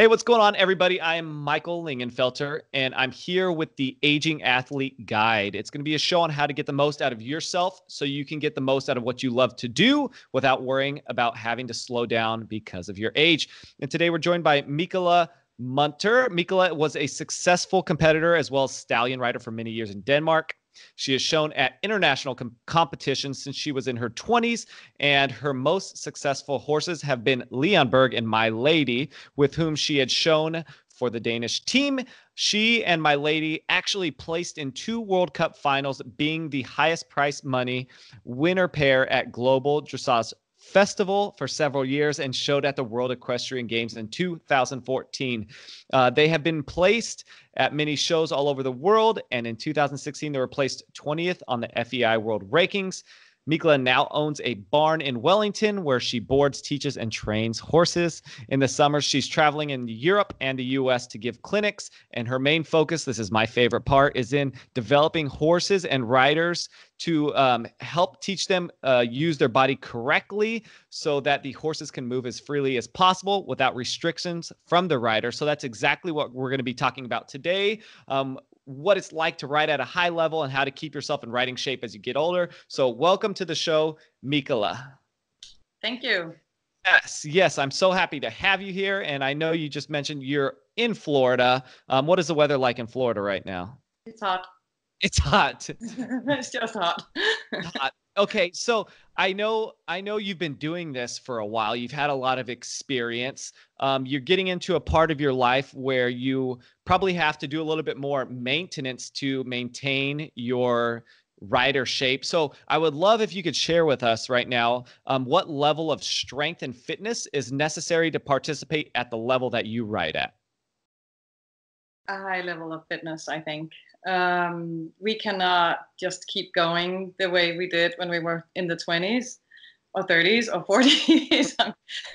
Hey, what's going on, everybody? I am Michael Lingenfelter, and I'm here with the Aging Athlete Guide. It's going to be a show on how to get the most out of yourself so you can get the most out of what you love to do without worrying about having to slow down because of your age. And today we're joined by Mikala Munter. Mikala was a successful competitor as well as stallion rider for many years in Denmark. She has shown at international com- competitions since she was in her 20s, and her most successful horses have been Leonberg and My Lady, with whom she had shown for the Danish team. She and My Lady actually placed in two World Cup finals, being the highest prize money winner pair at Global Dressage festival for several years and showed at the World Equestrian Games in 2014. Uh, they have been placed at many shows all over the world, and in 2016, they were placed 20th on the FEI World Rankings. Mikala now owns a barn in Wellington where she boards, teaches, and trains horses. In the summer, she's traveling in Europe and the US to give clinics. And her main focus, this is my favorite part, is in developing horses and riders to um, help teach them uh, use their body correctly so that the horses can move as freely as possible without restrictions from the rider. So that's exactly what we're going to be talking about today. Um, what it's like to write at a high level and how to keep yourself in riding shape as you get older. So, welcome to the show, Mikala. Thank you. Yes, yes, I'm so happy to have you here. And I know you just mentioned you're in Florida. Um, what is the weather like in Florida right now? It's hot. It's hot. it's just hot. hot. Okay, so I know I know you've been doing this for a while. You've had a lot of experience. Um, you're getting into a part of your life where you probably have to do a little bit more maintenance to maintain your rider shape. So I would love if you could share with us right now um, what level of strength and fitness is necessary to participate at the level that you ride at. A high level of fitness, I think um, we cannot just keep going the way we did when we were in the 20s or 30s or 40s.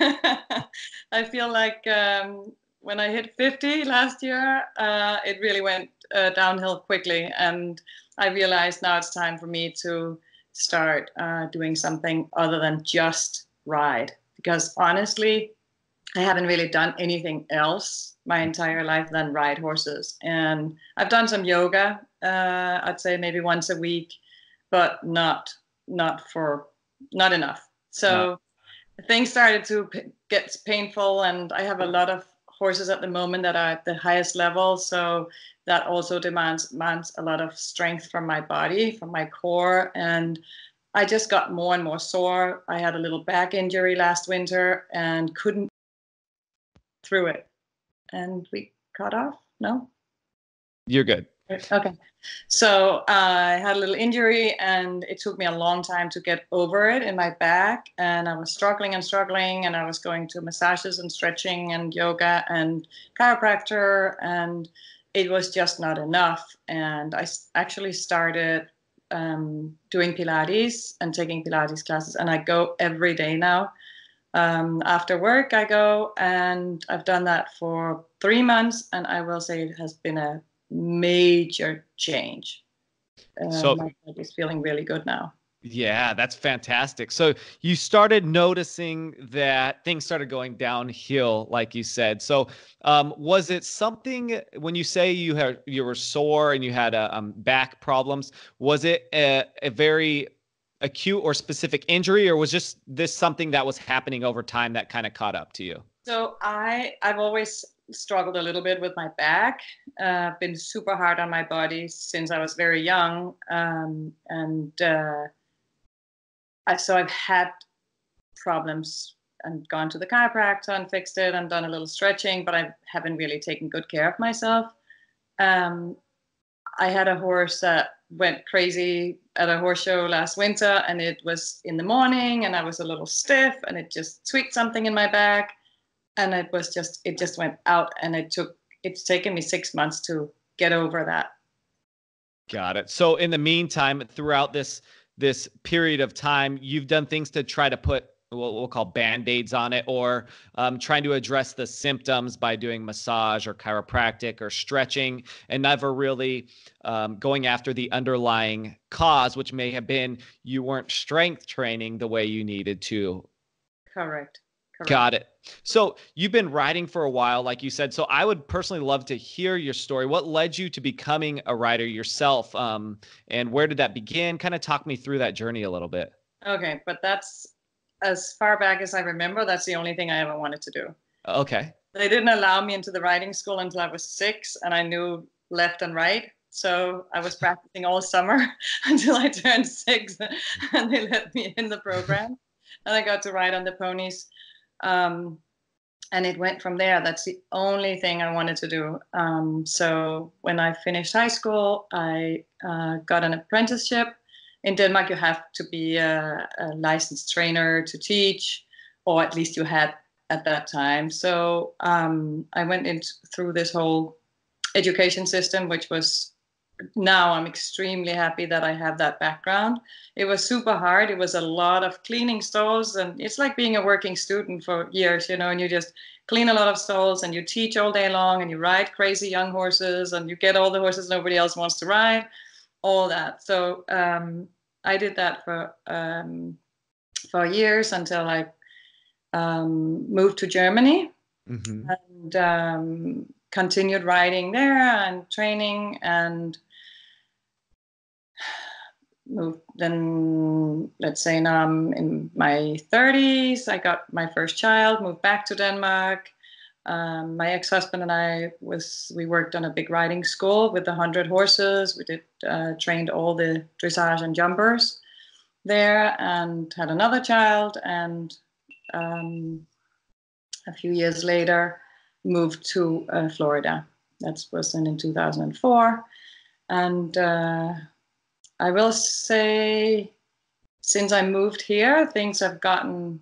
I feel like um, when I hit 50 last year, uh, it really went uh, downhill quickly. And I realized now it's time for me to start uh, doing something other than just ride. Because honestly, I haven't really done anything else my entire life than ride horses. And I've done some yoga, uh, I'd say maybe once a week, but not not for not enough. So no. things started to p- get painful, and I have a lot of horses at the moment that are at the highest level. So that also demands demands a lot of strength from my body, from my core, and I just got more and more sore. I had a little back injury last winter and couldn't through it and we cut off. No? You're good. Okay. So uh, I had a little injury and it took me a long time to get over it in my back. And I was struggling and struggling. And I was going to massages and stretching and yoga and chiropractor. And it was just not enough. And I actually started um, doing Pilates and taking Pilates classes. And I go every day now. Um, after work, I go and I've done that for three months, and I will say it has been a major change. Uh, so my body is feeling really good now. Yeah, that's fantastic. So you started noticing that things started going downhill, like you said. So um, was it something when you say you had you were sore and you had uh, um, back problems? Was it a, a very acute or specific injury, or was just this something that was happening over time that kind of caught up to you? So I I've always struggled a little bit with my back. Uh, been super hard on my body since I was very young, um, and uh, I, so I've had problems and gone to the chiropractor and fixed it and done a little stretching, but I haven't really taken good care of myself. Um, I had a horse that went crazy at a horse show last winter and it was in the morning and I was a little stiff and it just tweaked something in my back and it was just it just went out and it took it's taken me 6 months to get over that. Got it. So in the meantime throughout this this period of time you've done things to try to put what we'll call band-aids on it or um, trying to address the symptoms by doing massage or chiropractic or stretching and never really um, going after the underlying cause which may have been you weren't strength training the way you needed to correct Correct. Got it. So you've been riding for a while, like you said. So I would personally love to hear your story. What led you to becoming a rider yourself, um, and where did that begin? Kind of talk me through that journey a little bit. Okay, but that's as far back as I remember. That's the only thing I ever wanted to do. Okay. They didn't allow me into the riding school until I was six, and I knew left and right. So I was practicing all summer until I turned six, and they let me in the program, and I got to ride on the ponies. Um, and it went from there. That's the only thing I wanted to do. Um, so when I finished high school, I uh, got an apprenticeship. In Denmark, you have to be a, a, licensed trainer to teach, or at least you had at that time. So um, I went in through this whole education system, which was now I'm extremely happy that I have that background. It was super hard. It was a lot of cleaning stalls, and it's like being a working student for years, you know, and you just clean a lot of stalls and you teach all day long and you ride crazy young horses and you get all the horses nobody else wants to ride, all that. So um, I did that for um, for years until I um, moved to Germany mm-hmm. and um, continued riding there and training and moved then let's say now i'm in my 30s i got my first child moved back to denmark um, my ex-husband and i was we worked on a big riding school with 100 horses. We did uh, trained all the dressage and jumpers there and had another child and um, a few years later moved to uh, florida. That was in 2004 and uh, I will say, since I moved here, things have gotten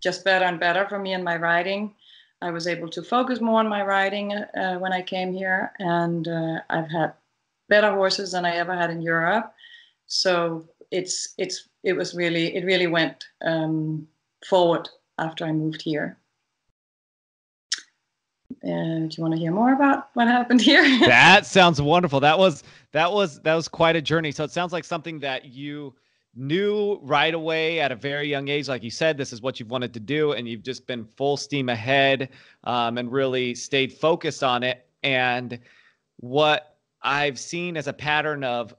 just better and better for me in my riding. I was able to focus more on my riding uh, when I came here, and uh, I've had better horses than I ever had in Europe. So it's it's it was really it really went um, forward after I moved here. Uh, do you want to hear more about what happened here? that sounds wonderful. That was that was that was quite a journey. So it sounds like something that you knew right away at a very young age, like you said, this is what you've wanted to do, and you've just been full steam ahead um, and really stayed focused on it. And what I've seen as a pattern of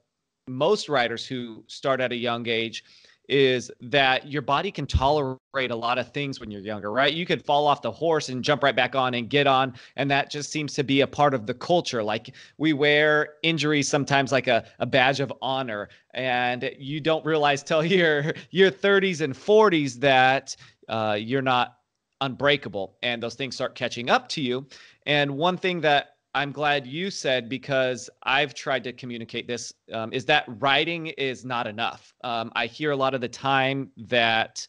most riders who start at a young age is that your body can tolerate a lot of things when you're younger, right? You could fall off the horse and jump right back on and get on. And that just seems to be a part of the culture. Like we wear injuries sometimes like a, a badge of honor. And you don't realize till your your 30s and 40s that uh, you're not unbreakable and those things start catching up to you. And one thing that I'm glad you said because I've tried to communicate this um, is that riding is not enough. Um, I hear a lot of the time that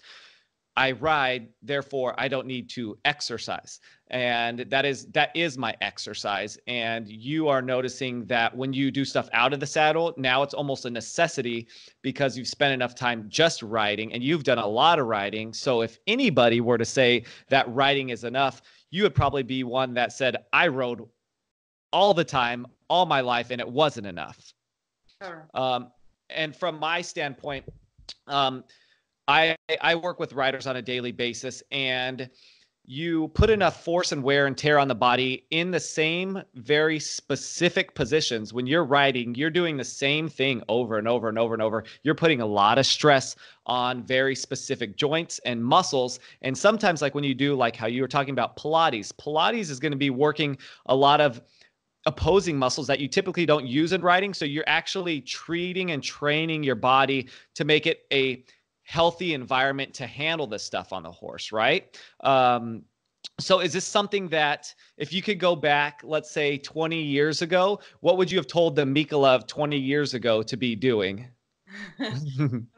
I ride, therefore I don't need to exercise, and that is that is my exercise. And you are noticing that when you do stuff out of the saddle, now it's almost a necessity because you've spent enough time just riding, and you've done a lot of riding. So if anybody were to say that riding is enough, you would probably be one that said, "I rode all the time, all my life, and it wasn't enough. Sure. Um, and from my standpoint, um, I I work with riders on a daily basis, and you put enough force and wear and tear on the body in the same very specific positions. When you're riding, you're doing the same thing over and over and over and over. You're putting a lot of stress on very specific joints and muscles. And sometimes, like when you do, like how you were talking about Pilates, Pilates is going to be working a lot of opposing muscles that you typically don't use in riding. So you're actually treating and training your body to make it a healthy environment to handle this stuff on the horse, right? Um, so is this something that if you could go back, let's say 20 years ago, what would you have told the Mikala of 20 years ago to be doing? I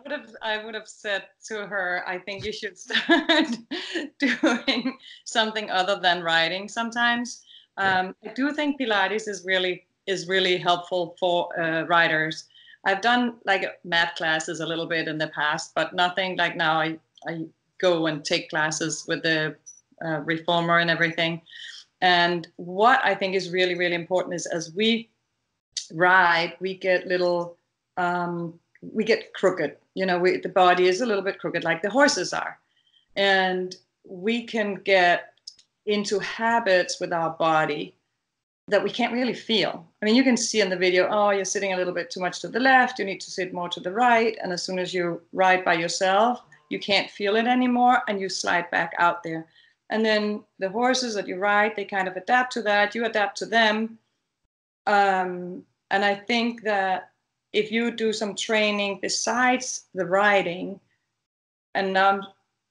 would have I would have said to her, I think you should start doing something other than riding sometimes. Um, I do think Pilates is really is really helpful for uh, riders. I've done like mat classes a little bit in the past, but nothing like now. I I go and take classes with the uh, reformer and everything. And what I think is really really important is as we ride, we get little um, we get crooked. You know, we, the body is a little bit crooked, like the horses are. And we can get into habits with our body that we can't really feel. I mean, you can see in the video, oh, you're sitting a little bit too much to the left, you need to sit more to the right. And as soon as you ride by yourself, you can't feel it anymore and you slide back out there. And then the horses that you ride, they kind of adapt to that, you adapt to them. Um, and I think that if you do some training besides the riding, and now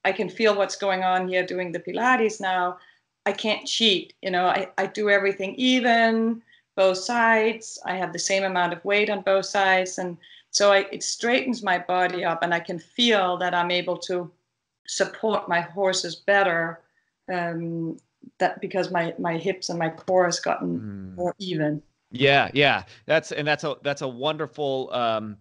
I can feel what's going on here doing the Pilates now, I can't cheat. You know, I, I do everything even, both sides. I have the same amount of weight on both sides. And so I, it straightens my body up and I can feel that I'm able to support my horses better um, that because my, my hips and my core has gotten mm. more even. Yeah, yeah. That's and that's a that's a wonderful um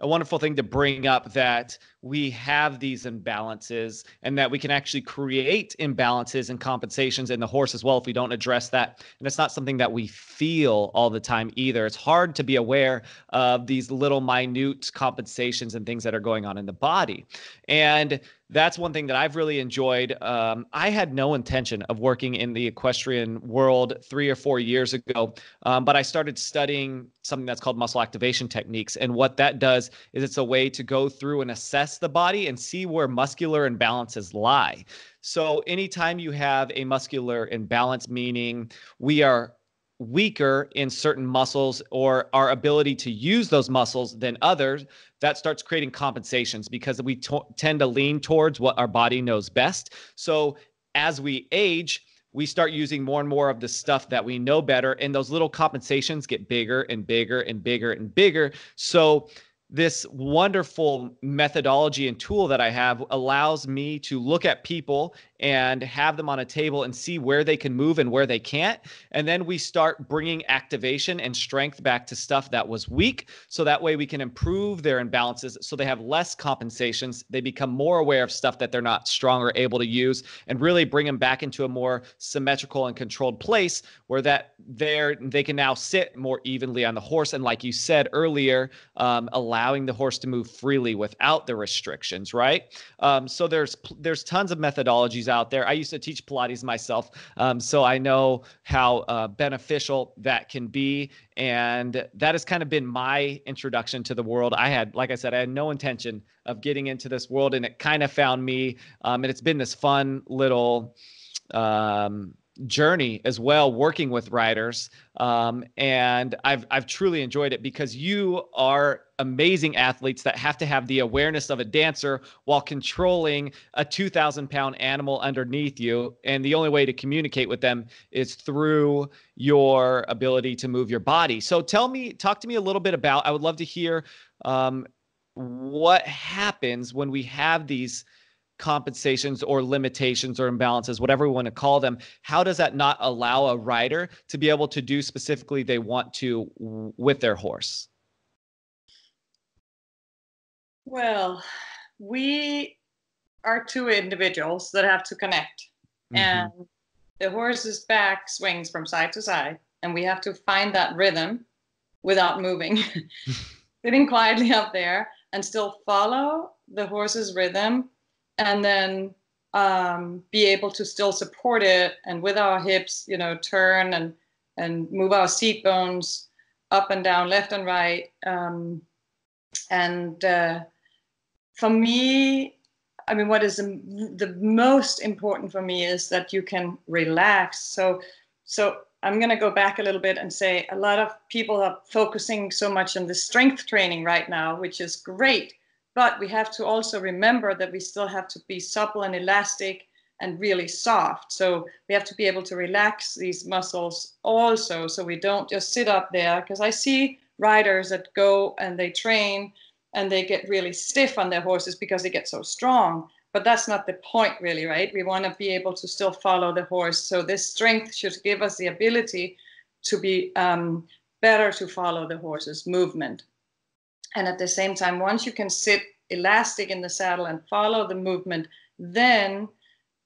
a wonderful thing to bring up that we have these imbalances and that we can actually create imbalances and compensations in the horse as well if we don't address that. And it's not something that we feel all the time either. It's hard to be aware of these little minute compensations and things that are going on in the body. And that's one thing that I've really enjoyed. Um, I had no intention of working in the equestrian world three or four years ago, um, but I started studying something that's called muscle activation techniques. And what that does is it's a way to go through and assess the body and see where muscular imbalances lie. So, anytime you have a muscular imbalance, meaning we are weaker in certain muscles or our ability to use those muscles than others, that starts creating compensations because we t- tend to lean towards what our body knows best. So as we age, we start using more and more of the stuff that we know better, and those little compensations get bigger and bigger and bigger and bigger. So this wonderful methodology and tool that I have allows me to look at people and have them on a table and see where they can move and where they can't. And then we start bringing activation and strength back to stuff that was weak. So that way we can improve their imbalances so they have less compensations. They become more aware of stuff that they're not strong or able to use and really bring them back into a more symmetrical and controlled place where that they're, they can now sit more evenly on the horse. And like you said earlier, um, allowing the horse to move freely without the restrictions, right? Um, so there's, there's tons of methodologies out there. I used to teach Pilates myself, um, so I know how uh, beneficial that can be. And that has kind of been my introduction to the world. I had, like I said, I had no intention of getting into this world, and it kind of found me. Um, and it's been this fun little um, journey as well working with riders um, and I've I've truly enjoyed it because you are amazing athletes that have to have the awareness of a dancer while controlling a 2,000 pound animal underneath you, and the only way to communicate with them is through your ability to move your body. So tell me, talk to me a little bit about. I would love to hear um, what happens when we have these compensations or limitations or imbalances, whatever we want to call them, how does that not allow a rider to be able to do specifically they want to with their horse? Well, we are two individuals that have to connect. Mm-hmm. And the horse's back swings from side to side, and we have to find that rhythm without moving, sitting quietly up there and still follow the horse's rhythm and then um, be able to still support it and with our hips, you know, turn and and move our seat bones up and down, left and right. Um, and uh, for me, I mean, what is the, the most important for me is that you can relax. So, so I'm going to go back a little bit and say a lot of people are focusing so much on the strength training right now, which is great. But we have to also remember that we still have to be supple and elastic and really soft. So we have to be able to relax these muscles also so we don't just sit up there. Because I see riders that go and they train and they get really stiff on their horses because they get so strong. But that's not the point, really, right? We want to be able to still follow the horse. So this strength should give us the ability to be um, better to follow the horse's movement. And at the same time, once you can sit elastic in the saddle and follow the movement, then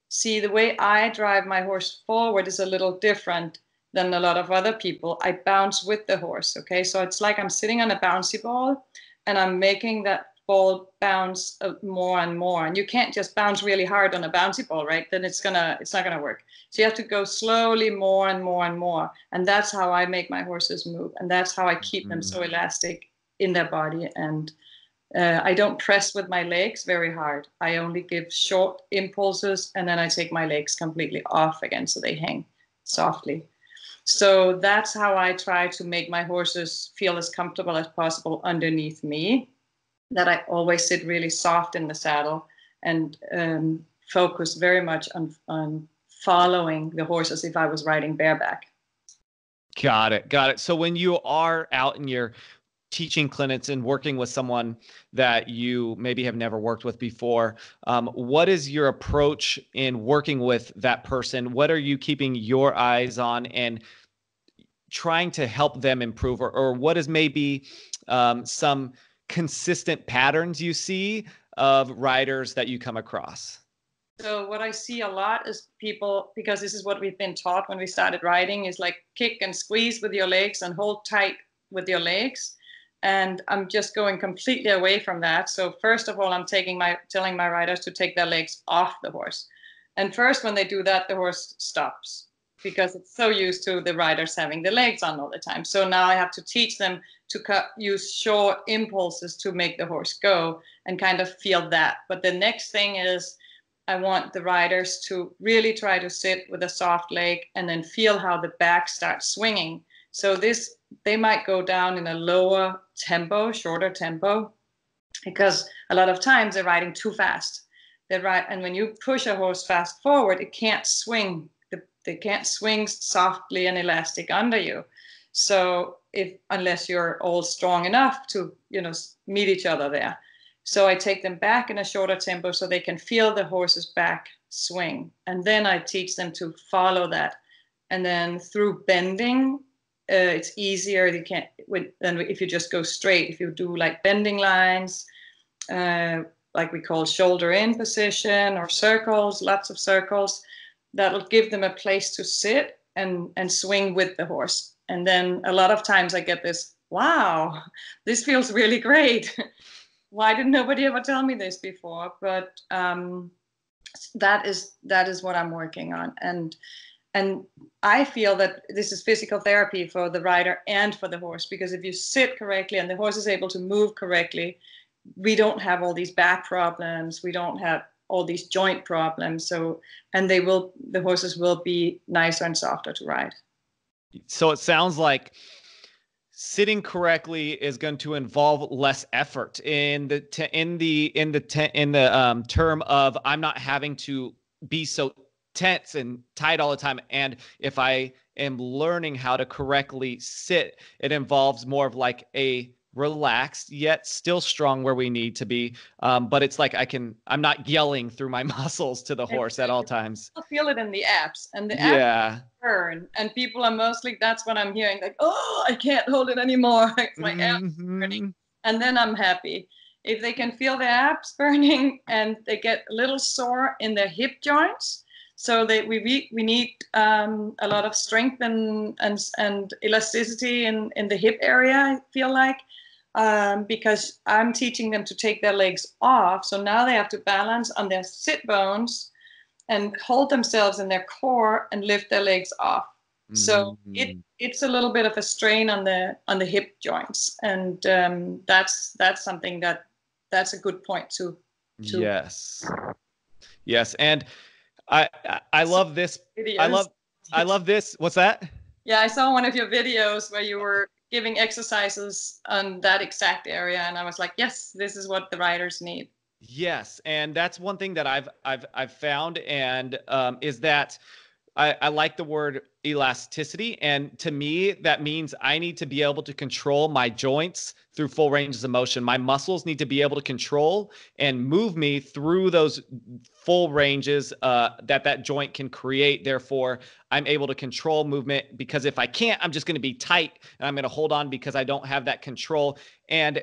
see the way I drive my horse forward is a little different than a lot of other people. I bounce with the horse. Okay. So it's like I'm sitting on a bouncy ball and I'm making that ball bounce uh, more and more and you can't just bounce really hard on a bouncy ball right then it's gonna it's not gonna work so you have to go slowly more and more and more and that's how i make my horses move and that's how i keep mm-hmm. them so mm. elastic in their body and uh, i don't press with my legs very hard i only give short impulses and then i take my legs completely off again so they hang softly so that's how i try to make my horses feel as comfortable as possible underneath me that I always sit really soft in the saddle and um, focus very much on, on following the horse as if I was riding bareback. Got it. Got it. So when you are out in your teaching clinics and working with someone that you maybe have never worked with before, um, what is your approach in working with that person? What are you keeping your eyes on and trying to help them improve, or, or what is maybe um, some consistent patterns you see of riders that you come across? So what I see a lot is people because this is what we've been taught when we started riding is like kick and squeeze with your legs and hold tight with your legs. And I'm just going completely away from that. So first of all, I'm taking my telling my riders to take their legs off the horse. And first when they do that, the horse stops because it's so used to the riders having the legs on all the time. So now I have to teach them to cut, use short impulses to make the horse go and kind of feel that. But the next thing is I want the riders to really try to sit with a soft leg and then feel how the back starts swinging. So this they might go down in a lower tempo, shorter tempo, because a lot of times they're riding too fast. They ride, and when you push a horse fast forward, it can't swing. They can't swing softly and elastic under you. So if unless you're all strong enough to you know meet each other there so i take them back in a shorter tempo so they can feel the horse's back swing and then i teach them to follow that and then through bending uh, it's easier. You can't than if you just go straight if you do like bending lines uh, like we call shoulder in position or circles lots of circles that'll give them a place to sit and and swing with the horse. And then a lot of times i get this wow this feels really great. Why didn't nobody ever tell me this before? But um, that is that is what i'm working on. And and i feel that this is physical therapy for the rider and for the horse because if you sit correctly and the horse is able to move correctly we don't have all these back problems we don't have all these joint problems so and they will the horses will be nicer and softer to ride. So it sounds like sitting correctly is going to involve less effort in the te- in the in the te- in the um, term of I'm not having to be so tense and tight all the time. And if I am learning how to correctly sit it involves more of like a relaxed yet still strong where we need to be. Um, but it's like i can i'm not yelling through my muscles to the horse at all times. i feel it in the abs and the abs yeah. burn and people are mostly that's what i'm hearing like oh i can't hold it anymore. My mm-hmm. burning and then i'm happy. If they can feel the abs burning and they get a little sore in their hip joints so they, we, we need um, a lot of strength and, and, and elasticity in, in the hip area, I feel like um, because I'm teaching them to take their legs off. So now they have to balance on their sit bones and hold themselves in their core and lift their legs off. Mm-hmm. So it it's a little bit of a strain on the on the hip joints, and um, that's that's something that that's a good point to. to yes, yes, and I I love this. Videos. I love I love this. What's that? Yeah, I saw one of your videos where you were giving exercises on that exact area and i was like yes this is what the riders need yes and that's one thing that i've i've i've found and um, is that I, I like the word elasticity. And to me, that means I need to be able to control my joints through full ranges of motion. My muscles need to be able to control and move me through those full ranges uh, that that joint can create. Therefore, I'm able to control movement because if I can't, I'm just going to be tight and I'm going to hold on because I don't have that control. And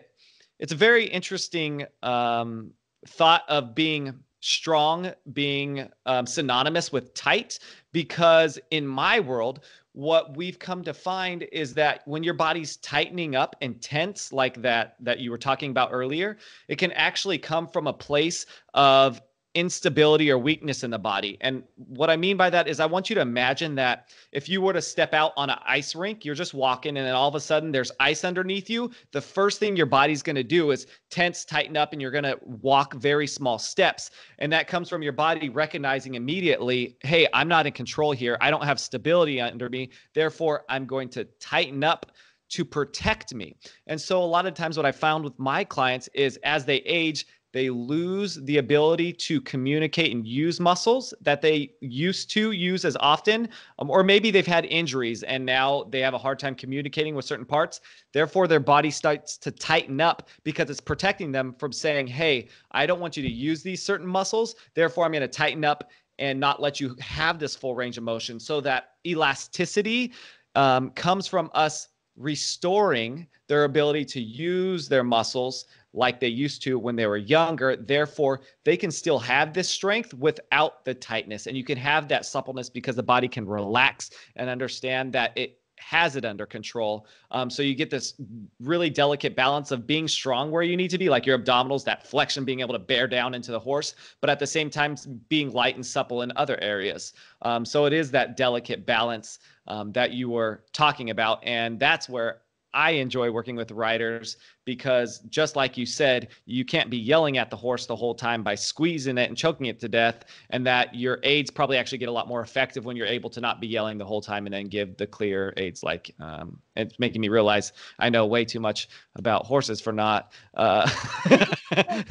it's a very interesting um, thought of being strong being um, synonymous with tight because in my world what we've come to find is that when your body's tightening up and tense like that that you were talking about earlier it can actually come from a place of instability or weakness in the body. And what I mean by that is I want you to imagine that if you were to step out on an ice rink, you're just walking and then all of a sudden there's ice underneath you, the first thing your body's going to do is tense, tighten up and you're going to walk very small steps. And that comes from your body recognizing immediately, "Hey, I'm not in control here. I don't have stability under me. Therefore, I'm going to tighten up to protect me." And so a lot of times what I found with my clients is as they age, they lose the ability to communicate and use muscles that they used to use as often um, or maybe they've had injuries and now they have a hard time communicating with certain parts. Therefore their body starts to tighten up because it's protecting them from saying hey i don't want you to use these certain muscles. Therefore i'm going to tighten up and not let you have this full range of motion. So that elasticity um, comes from us restoring their ability to use their muscles like they used to when they were younger. Therefore, they can still have this strength without the tightness. And you can have that suppleness because the body can relax and understand that it has it under control. Um, so you get this really delicate balance of being strong where you need to be, like your abdominals, that flexion, being able to bear down into the horse, but at the same time being light and supple in other areas. Um, so it is that delicate balance um, that you were talking about, and that's where I enjoy working with riders because just like you said, you can't be yelling at the horse the whole time by squeezing it and choking it to death. And that your aids probably actually get a lot more effective when you're able to not be yelling the whole time and then give the clear aids. Like um, it's making me realize I know way too much about horses for not. Uh,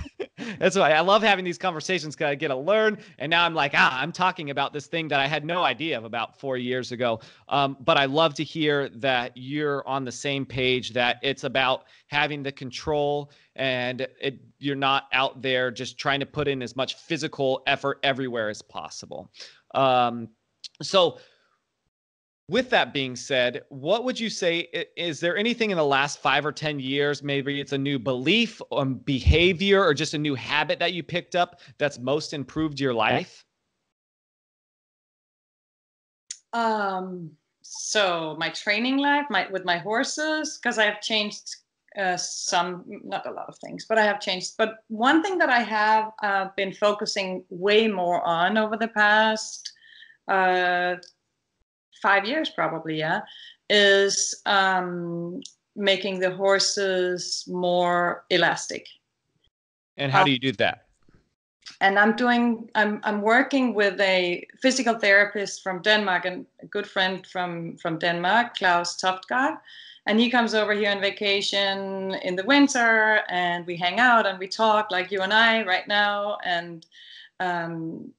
that's why I love having these conversations because I get to learn. And now I'm like, ah, I'm talking about this thing that I had no idea of about four years ago. Um, but I love to hear that you're on the same page, that it's about having the control and it, you're not out there just trying to put in as much physical effort everywhere as possible. Um, so, with that being said, what would you say? Is there anything in the last five or 10 years, maybe it's a new belief or behavior or just a new habit that you picked up that's most improved your life? Um, so my training life, my with my horses, because I've changed uh, some, not a lot of things, but I have changed. But one thing that I have uh, been focusing way more on over the past uh, five years, probably, yeah, is um, making the horses more elastic. And how do you do that? And I'm doing, I'm, I'm working with a physical therapist from Denmark and a good friend from, from Denmark, Klaus Toftgaard and he comes over here on vacation in the winter and we hang out and we talk like you and i right now and um,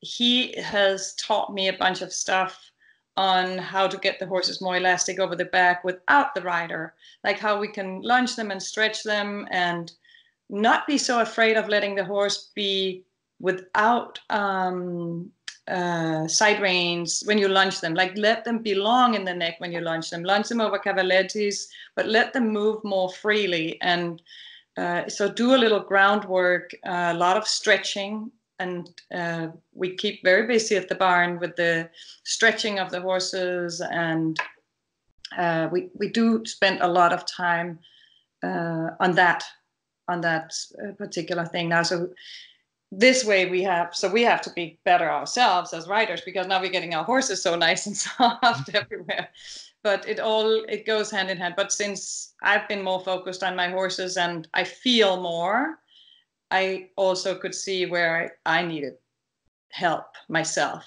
he has taught me a bunch of stuff on how to get the horses more elastic over the back without the rider like how we can lunge them and stretch them and not be so afraid of letting the horse be without um, uh, side reins when you lunge them. Like let them be long in the neck when you lunge them. Lunge them over cavalettis, but let them move more freely. And uh, so do a little groundwork, uh, a lot of stretching. And uh, we keep very busy at the barn with the stretching of the horses. And uh, we, we do spend a lot of time uh, on that, on that particular thing now. So this way we have so we have to be better ourselves as riders because now we're getting our horses so nice and soft everywhere but it all it goes hand in hand but since i've been more focused on my horses and i feel more i also could see where i, I needed help myself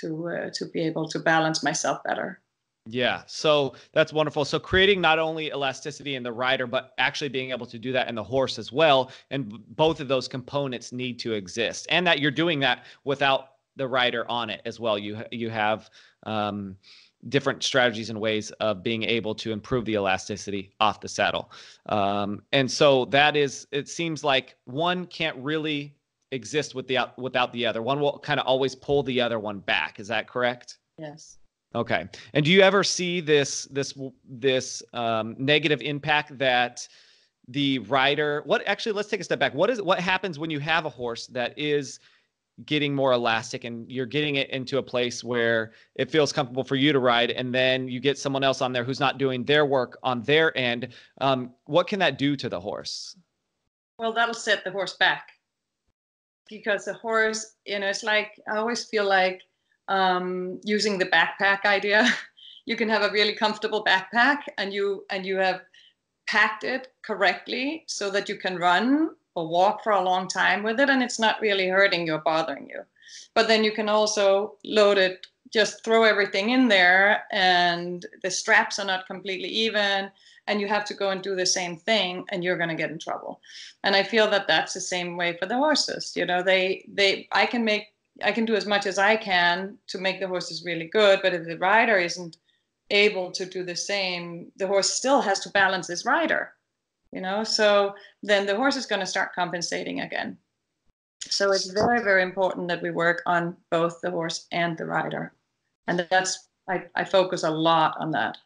to uh, to be able to balance myself better yeah, so that's wonderful. So creating not only elasticity in the rider, but actually being able to do that in the horse as well. And both of those components need to exist, and that you're doing that without the rider on it as well. You you have um, different strategies and ways of being able to improve the elasticity off the saddle. Um, and so that is, it seems like one can't really exist with the without the other. One will kind of always pull the other one back. Is that correct? Yes. Okay. And do you ever see this this this um, negative impact that the rider? What actually? Let's take a step back. What is what happens when you have a horse that is getting more elastic and you're getting it into a place where it feels comfortable for you to ride and then you get someone else on there who's not doing their work on their end um, what can that do to the horse? Well that'll set the horse back. Because the horse you know it's like i always feel like um, using the backpack idea. You can have a really comfortable backpack and you and you have packed it correctly so that you can run or walk for a long time with it and it's not really hurting you or bothering you. But then you can also load it, just throw everything in there and the straps are not completely even and you have to go and do the same thing and you're going to get in trouble. And I feel that that's the same way for the horses. You know, they they I can make I can do as much as I can to make the horses really good, but if the rider isn't able to do the same, the horse still has to balance his rider you know? So then the horse is going to start compensating again. So it's very very important that we work on both the horse and the rider. And that's i, I focus a lot on that.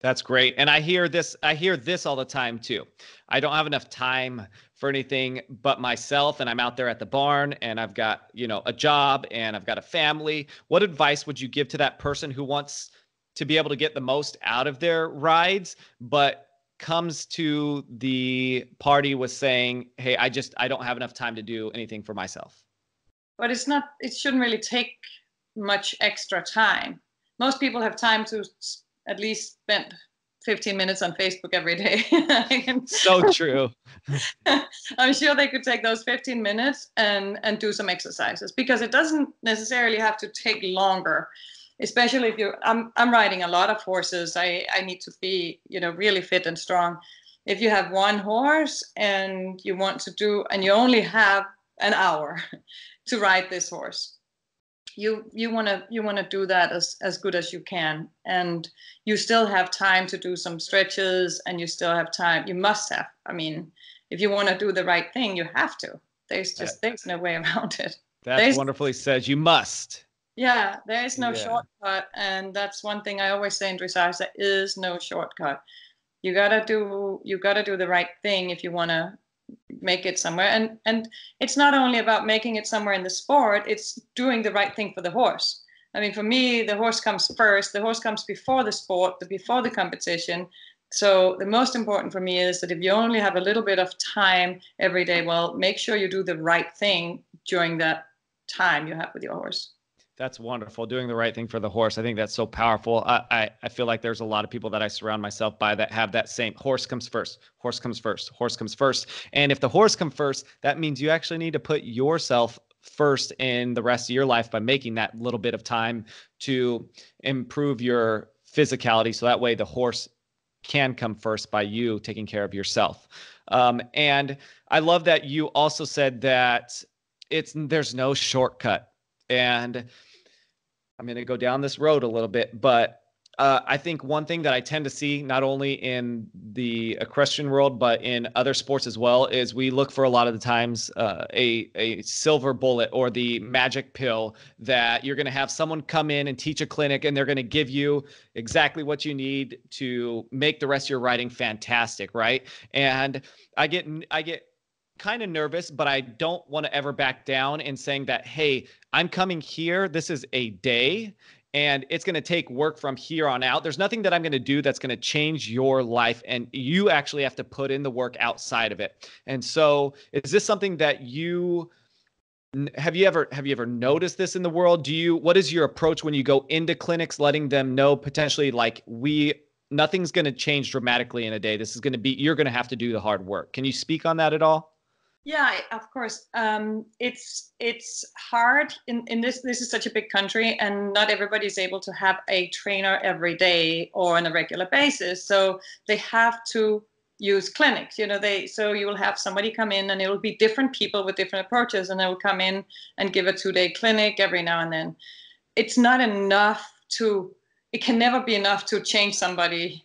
That's great. And i hear this i hear this all the time too. I don't have enough time for anything but myself and i'm out there at the barn and i've got you know a job and i've got a family. What advice would you give to that person who wants to be able to get the most out of their rides but comes to the party with saying, "Hey, I just I don't have enough time to do anything for myself." But it's not. It shouldn't really take much extra time. Most people have time to at least spend 15 minutes on Facebook every day. so true. I'm sure they could take those 15 minutes and and do some exercises because it doesn't necessarily have to take longer especially if you're I'm I'm riding a lot of horses. I I need to be you know really fit and strong. If you have one horse and you want to do and you only have an hour to ride this horse, you you want to you want to do that as as good as you can and you still have time to do some stretches and you still have time you must have i mean if you want to do the right thing you have to there's just there's no way around it that's there's, wonderfully said you must yeah, there is no yeah. shortcut, and that's one thing I always say in dressage: there is no shortcut. You gotta do you gotta do the right thing if you want to make it somewhere. And and it's not only about making it somewhere in the sport; it's doing the right thing for the horse. I mean, for me, the horse comes first. The horse comes before the sport, before the competition. So the most important for me is that if you only have a little bit of time every day, well, make sure you do the right thing during that time you have with your horse. That's wonderful. Doing the right thing for the horse. I think that's so powerful. I, I, I, feel like there's a lot of people that I surround myself by that have that same horse comes first, horse comes first, horse comes first. And if the horse comes first, that means you actually need to put yourself first in the rest of your life by making that little bit of time to improve your physicality. So that way the horse can come first by you taking care of yourself. Um, and I love that you also said that it's there's no shortcut. And I'm going to go down this road a little bit, but uh, I think one thing that I tend to see not only in the equestrian world but in other sports as well is we look for a lot of the times uh, a a silver bullet or the magic pill that you're going to have someone come in and teach a clinic and they're going to give you exactly what you need to make the rest of your riding fantastic, right? And I get I get kind of nervous, but I don't want to ever back down in saying that, hey, I'm coming here. This is a day and it's going to take work from here on out. There's nothing that I'm going to do that's going to change your life. And you actually have to put in the work outside of it. And so, is this something that you have you ever have you ever noticed this in the world do you what is your approach when you go into clinics letting them know potentially like we nothing's going to change dramatically in a day this is going to be you're going to have to do the hard work can you speak on that at all yeah, of course. Um, it's it's hard in, in this. This is such a big country, and not everybody is able to have a trainer every day or on a regular basis. So they have to use clinics. You know, they so you will have somebody come in, and it will be different people with different approaches, and they will come in and give a two-day clinic every now and then. It's not enough to. It can never be enough to change somebody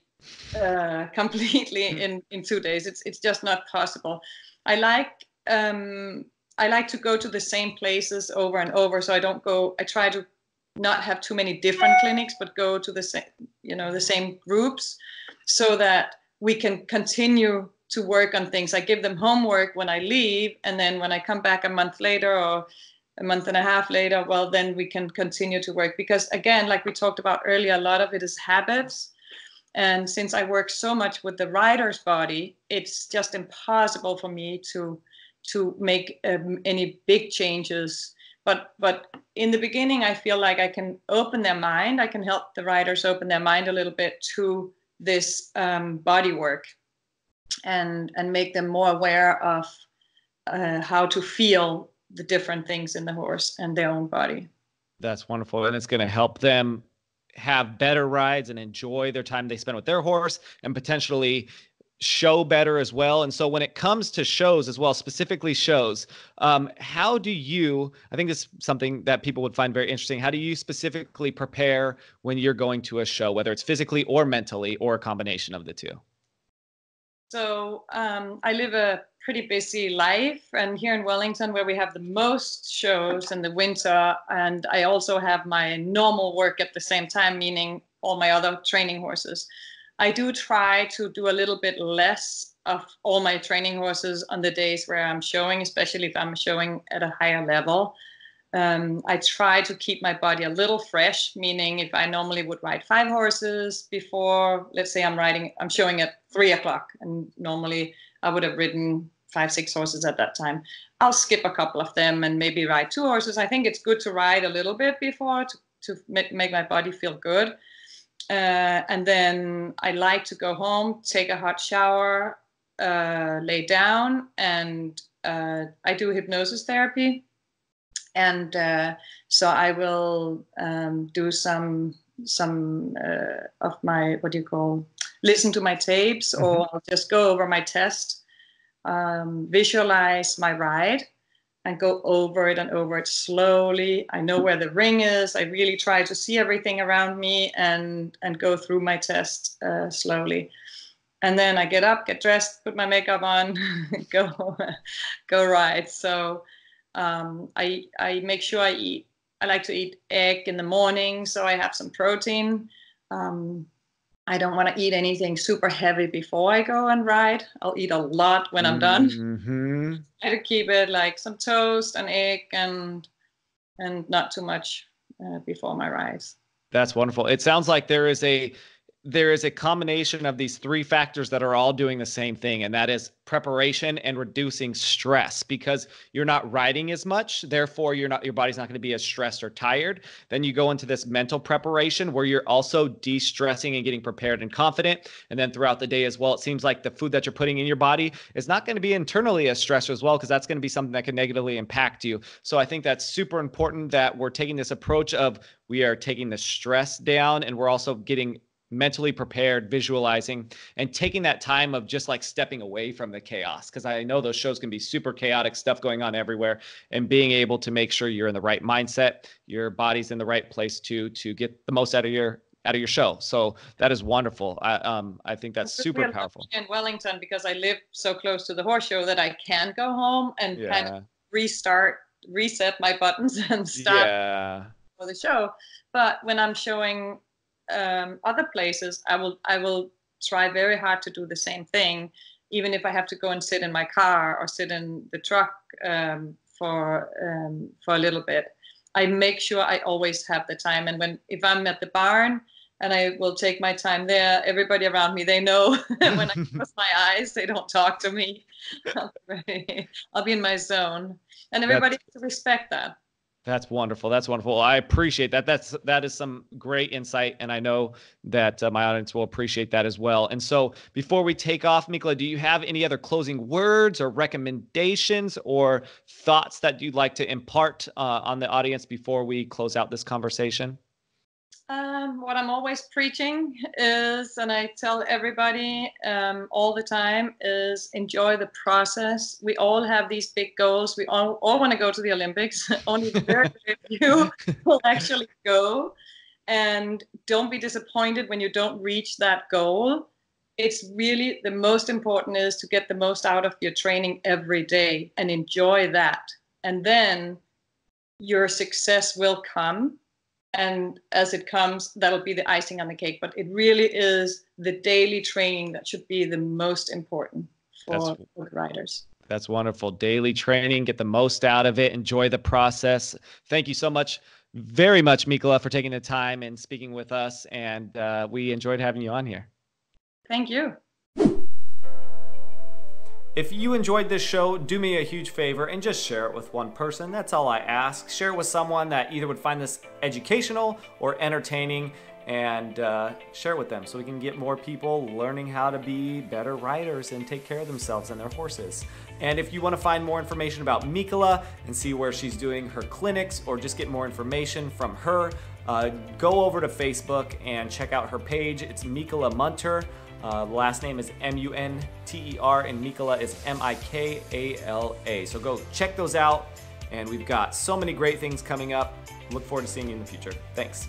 uh, completely hmm. in in two days. It's it's just not possible. I like um, I like to go to the same places over and over. So I don't go. I try to not have too many different clinics, but go to the same, you know, the same groups, so that we can continue to work on things. I give them homework when I leave, and then when I come back a month later or a month and a half later, well, then we can continue to work. Because again, like we talked about earlier, a lot of it is habits. And since I work so much with the rider's body, it's just impossible for me to to make um, any big changes. But but in the beginning, I feel like I can open their mind. I can help the riders open their mind a little bit to this um, body work, and and make them more aware of uh, how to feel the different things in the horse and their own body. That's wonderful. And it's going to help them have better rides and enjoy their time they spend with their horse and potentially show better as well. And so when it comes to shows as well, specifically shows, um, how do you, I think this is something that people would find very interesting. How do you specifically prepare when you're going to a show, whether it's physically or mentally or a combination of the two? So um, I live a pretty busy life, and here in Wellington, where we have the most shows in the winter, and I also have my normal work at the same time, meaning all my other training horses. I do try to do a little bit less of all my training horses on the days where I'm showing, especially if I'm showing at a higher level. Um, I try to keep my body a little fresh, meaning if I normally would ride five horses before, let's say I'm riding, I'm showing at three o'clock, and normally I would have ridden five, six horses at that time. I'll skip a couple of them and maybe ride two horses. I think it's good to ride a little bit before to, to make my body feel good. Uh, and then I like to go home, take a hot shower, uh, lay down, and uh, I do hypnosis therapy and uh, so I will um, do some some uh, of my what do you call listen to my tapes mm-hmm. or I'll just go over my test, um, visualize my ride, and go over it and over it slowly. I know where the ring is. I really try to see everything around me and and go through my test uh, slowly. And then I get up, get dressed, put my makeup on, go go ride. So um, I I make sure I eat. I like to eat egg in the morning, so I have some protein. Um, I don't want to eat anything super heavy before I go and ride. I'll eat a lot when I'm done. Mm-hmm. I to keep it like some toast, an egg, and and not too much uh, before my rides. That's wonderful. It sounds like there is a there is a combination of these three factors that are all doing the same thing and that is preparation and reducing stress. Because you're not riding as much therefore you're not your body's not going to be as stressed or tired. Then you go into this mental preparation where you're also de-stressing and getting prepared and confident. And then throughout the day as well it seems like the food that you're putting in your body is not going to be internally a stressor as well because that's going to be something that can negatively impact you. So i think that's super important that we're taking this approach of we are taking the stress down and we're also getting mentally prepared, visualizing, and taking that time of just like stepping away from the chaos. Because I know those shows can be super chaotic, stuff going on everywhere, and being able to make sure you're in the right mindset, your body's in the right place to to get the most out of your out of your show. So that is wonderful. I um I think that's super powerful. In Wellington, because I live so close to the horse show that I can go home and yeah. kind of restart, reset my buttons and start yeah. for the show. But when I'm showing um, other places, I will I will try very hard to do the same thing, even if I have to go and sit in my car or sit in the truck um, for um, for a little bit. I make sure I always have the time, and when if I'm at the barn and I will take my time there, everybody around me they know when I close my eyes, they don't talk to me. I'll be in my zone, and everybody That's... respect that. That's wonderful. That's wonderful. I appreciate that. That's that is some great insight, and I know that uh, my audience will appreciate that as well. And so, before we take off, Mikala, do you have any other closing words or recommendations or thoughts that you'd like to impart uh, on the audience before we close out this conversation? Um, what I'm always preaching is, and I tell everybody um, all the time, is enjoy the process. We all have these big goals. We all, all want to go to the Olympics. Only very few will actually go. And don't be disappointed when you don't reach that goal. It's really the most important is to get the most out of your training every day and enjoy that. And then your success will come and as it comes that'll be the icing on the cake but it really is the daily training that should be the most important for, for riders That's wonderful. Daily training, get the most out of it, enjoy the process. Thank you so much, very much, Mikala, for taking the time and speaking with us. And uh, we enjoyed having you on here. Thank you. If you enjoyed this show, do me a huge favor and just share it with one person. That's all I ask. Share it with someone that either would find this educational or entertaining and uh, share it with them so we can get more people learning how to be better riders and take care of themselves and their horses. And if you want to find more information about Mikala and see where she's doing her clinics or just get more information from her, uh, go over to Facebook and check out her page. It's Mikala Munter. Uh, last name is M U N T E R, and Mikala is M I K A L A. So go check those out. And we've got so many great things coming up. Look forward to seeing you in the future. Thanks.